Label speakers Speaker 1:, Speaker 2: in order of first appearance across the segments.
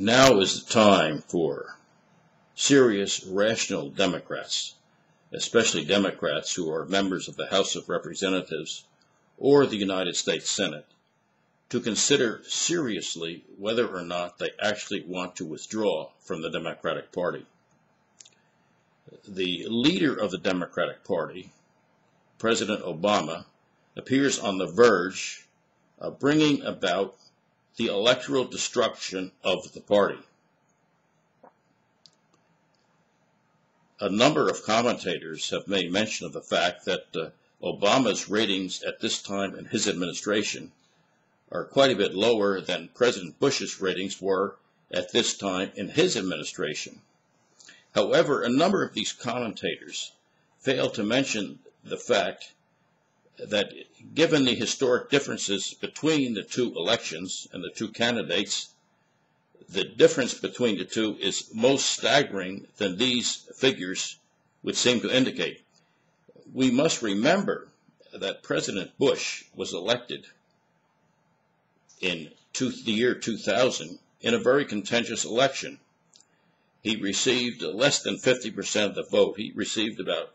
Speaker 1: Now is the time for serious, rational Democrats, especially Democrats who are members of the House of Representatives or the United States Senate, to consider seriously whether or not they actually want to withdraw from the Democratic Party. The leader of the Democratic Party, President Obama, appears on the verge of bringing about the electoral destruction of the party. A number of commentators have made mention of the fact that uh, Obama's ratings at this time in his administration are quite a bit lower than President Bush's ratings were at this time in his administration. However, a number of these commentators fail to mention the fact that given the historic differences between the two elections and the two candidates, the difference between the two is most staggering than these figures would seem to indicate. We must remember that President Bush was elected in two, the year 2000 in a very contentious election. He received less than 50% of the vote. He received about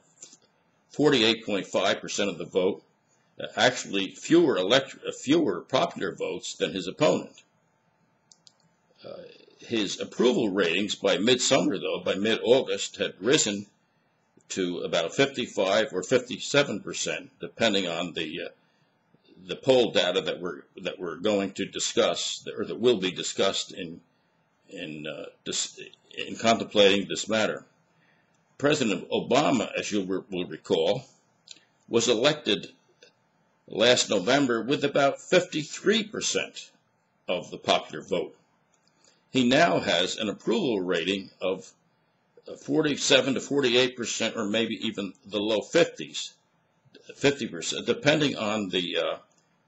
Speaker 1: 48.5% of the vote actually fewer elect fewer popular votes than his opponent. Uh, his approval ratings by midsummer, though, by mid-August, had risen to about 55 or 57 percent, depending on the uh, the poll data that we're that we're going to discuss, or that will be discussed in in uh, dis, in contemplating this matter. President Obama, as you will recall, was elected last November with about 53% of the popular vote. He now has an approval rating of 47 to 48%, or maybe even the low 50s, 50%, depending on the uh,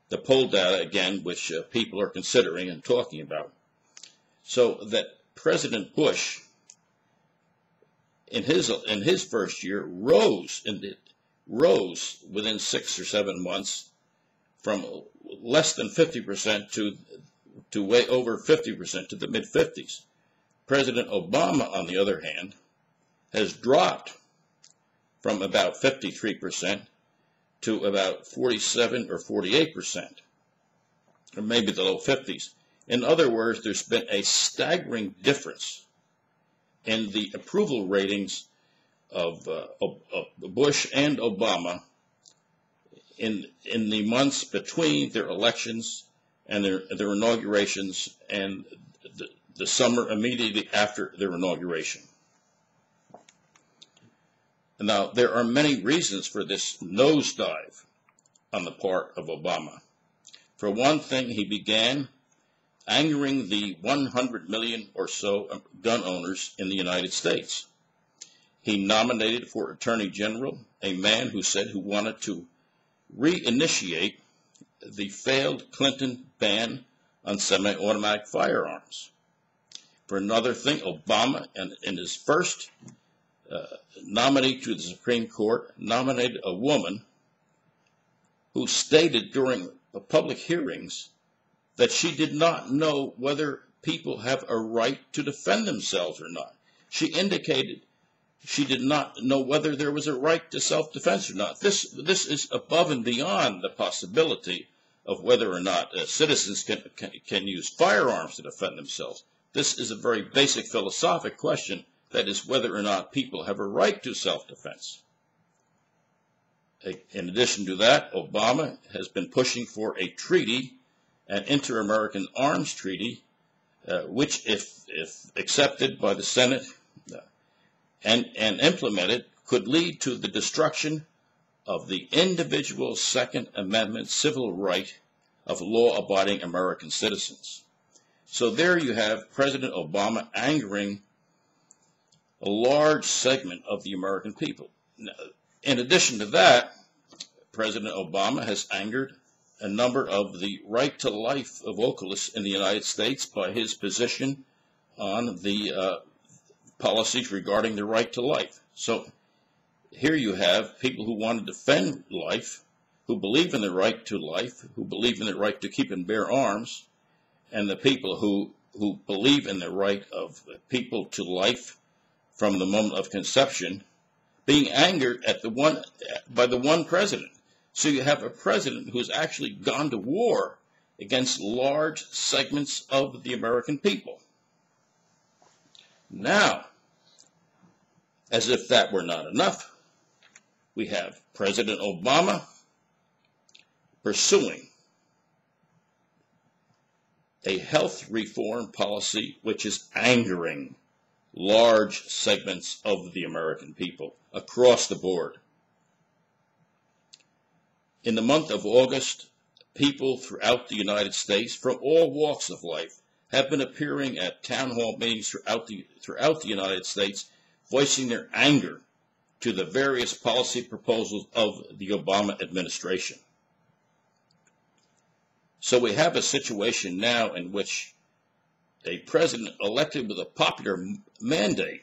Speaker 1: the poll data again, which uh, people are considering and talking about. So that President Bush, in his in his first year, rose in the, rose within six or seven months from less than 50% to, to way over 50% to the mid 50s. President Obama, on the other hand, has dropped from about 53% to about 47 or 48%, or maybe the low 50s. In other words, there's been a staggering difference in the approval ratings of, uh, of, of Bush and Obama in in the months between their elections and their their inaugurations and the, the summer immediately after their inauguration. Now, there are many reasons for this nosedive on the part of Obama. For one thing, he began angering the 100 million or so gun owners in the United States. He nominated for Attorney General a man who said who wanted to reinitiate the failed Clinton ban on semi-automatic firearms. For another thing, Obama, in, in his first uh, nominee to the Supreme Court, nominated a woman who stated during the public hearings that she did not know whether people have a right to defend themselves or not. She indicated she did not know whether there was a right to self-defense or not. This, this is above and beyond the possibility of whether or not uh, citizens can, can, can use firearms to defend themselves. This is a very basic philosophic question, that is whether or not people have a right to self-defense. In addition to that, Obama has been pushing for a treaty, an inter-American arms treaty, uh, which, if, if accepted by the Senate, and, and implemented could lead to the destruction of the individual Second Amendment civil right of law-abiding American citizens. So there you have President Obama angering a large segment of the American people. In addition to that, President Obama has angered a number of the right to life vocalists in the United States by his position on the uh, policies regarding the right to life. So here you have people who want to defend life, who believe in the right to life, who believe in the right to keep and bear arms, and the people who who believe in the right of people to life from the moment of conception being angered at the one by the one president. So you have a president who's actually gone to war against large segments of the American people. Now, as if that were not enough, we have President Obama pursuing a health reform policy which is angering large segments of the American people across the board. In the month of August, people throughout the United States from all walks of life have been appearing at town hall meetings throughout the, throughout the United States, voicing their anger to the various policy proposals of the Obama administration. So we have a situation now in which a president elected with a popular mandate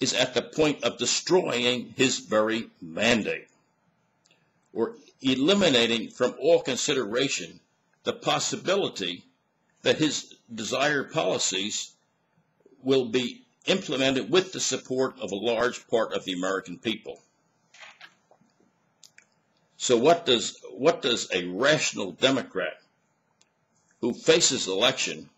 Speaker 1: is at the point of destroying his very mandate or eliminating from all consideration the possibility that his desired policies will be implemented with the support of a large part of the American people. So what does what does a rational Democrat who faces election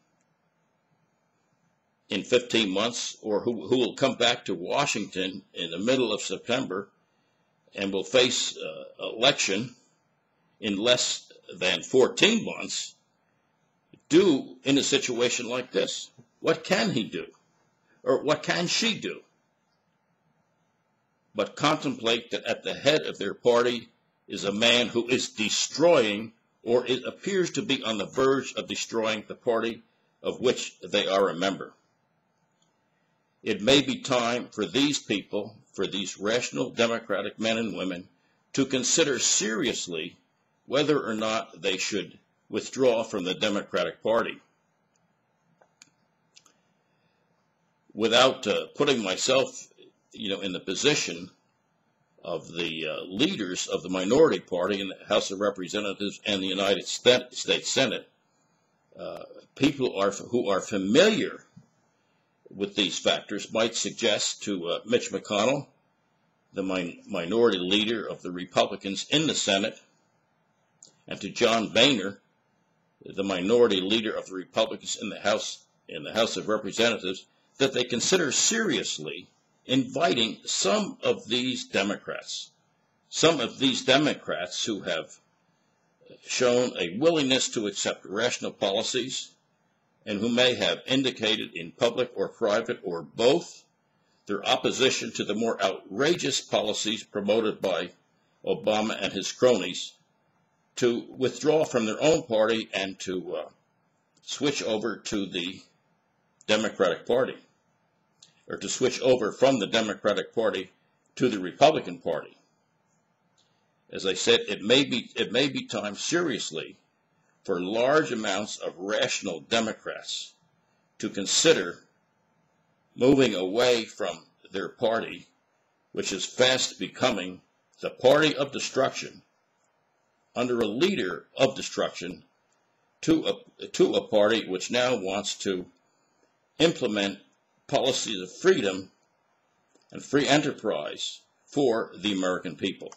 Speaker 1: in 15 months or who, who will come back to Washington in the middle of September and will face uh, election in less than 14 months do in a situation like this? What can he do? Or what can she do? But contemplate that at the head of their party is a man who is destroying or it appears to be on the verge of destroying the party of which they are a member. It may be time for these people, for these rational democratic men and women, to consider seriously whether or not they should withdraw from the Democratic Party. Without uh, putting myself, you know, in the position of the uh, leaders of the minority party in the House of Representatives and the United States Senate, uh, people are who are familiar with these factors might suggest to uh, Mitch McConnell, the min minority leader of the Republicans in the Senate, and to John Boehner, the minority leader of the Republicans in the House in the House of Representatives, that they consider seriously inviting some of these Democrats, some of these Democrats who have shown a willingness to accept rational policies and who may have indicated in public or private or both their opposition to the more outrageous policies promoted by Obama and his cronies to withdraw from their own party and to uh, switch over to the Democratic Party or to switch over from the Democratic Party to the Republican Party. As I said, it may be, it may be time seriously for large amounts of rational Democrats to consider moving away from their party, which is fast becoming the party of destruction, under a leader of destruction, to a, to a party which now wants to implement policies of freedom and free enterprise for the American people.